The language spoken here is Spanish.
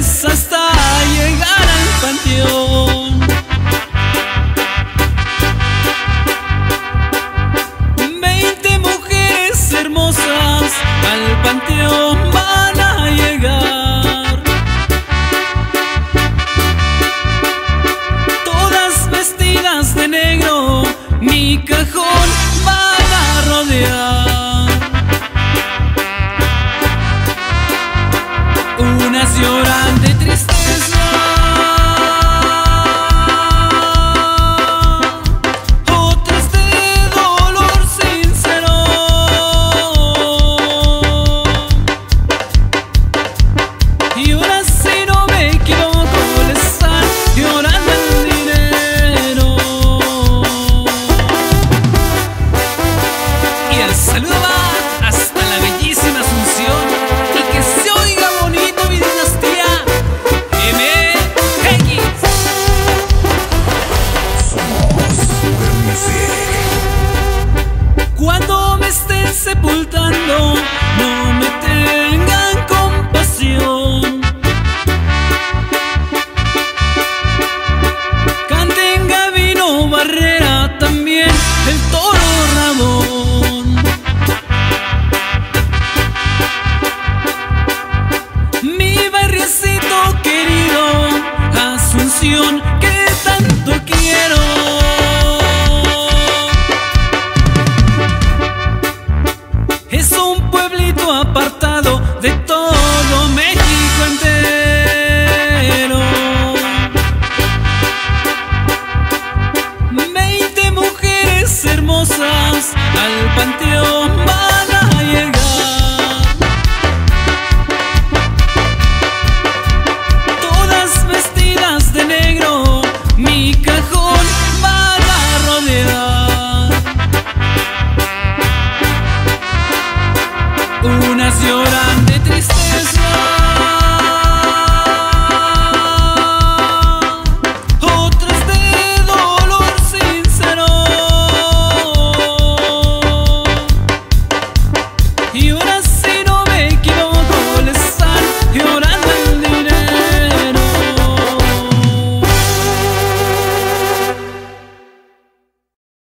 hasta llegar al panteón. Veinte mujeres hermosas al panteón van a llegar. Todas vestidas de negro, mi cajón van a rodear. Unas sepultando, no me tengan compasión. Canten Gavino Barrera también el toro Ramón. Mi barriecito querido, Asunción, que tanto quiero. Al panteón van a llegar. Todas vestidas de negro, mi cajón van a rodear. Unas lloran de tristeza